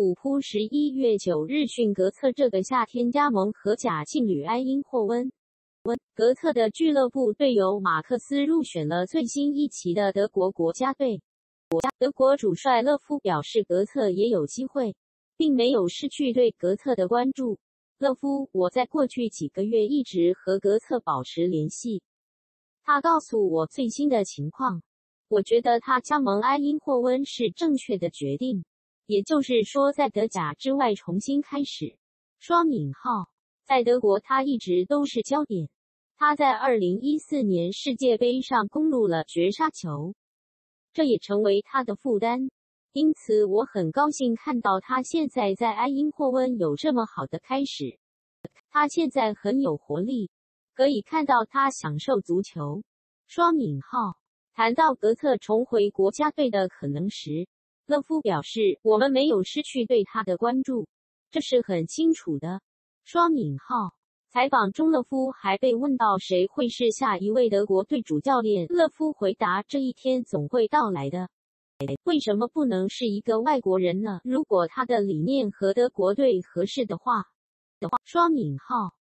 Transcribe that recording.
虎扑十一月九日讯，格策这个夏天加盟荷甲劲旅埃因霍温。温格策的俱乐部队友马克思入选了最新一期的德国国家队。国家德国主帅勒夫表示，格策也有机会，并没有失去对格策的关注。勒夫，我在过去几个月一直和格策保持联系，他告诉我最新的情况。我觉得他加盟埃因霍温是正确的决定。也就是说，在德甲之外重新开始。双引号，在德国他一直都是焦点。他在二零一四年世界杯上攻入了绝杀球，这也成为他的负担。因此，我很高兴看到他现在在埃因霍温有这么好的开始。他现在很有活力，可以看到他享受足球。双引号，谈到格策重回国家队的可能时。勒夫表示：“我们没有失去对他的关注，这是很清楚的。”双引号采访中，勒夫还被问到谁会是下一位德国队主教练。勒夫回答：“这一天总会到来的。为什么不能是一个外国人呢？如果他的理念和德国队合适的话。”的话，双引号。